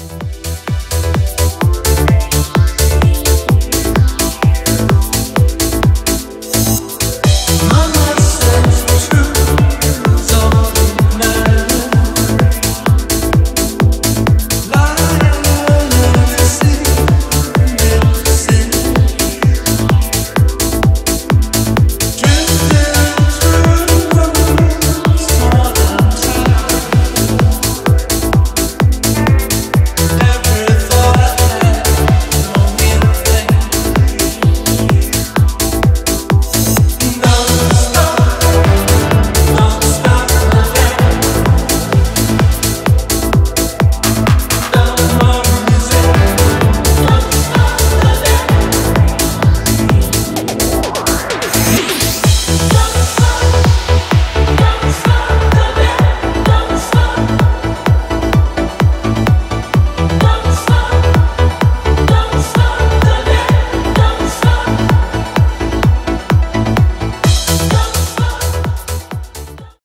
you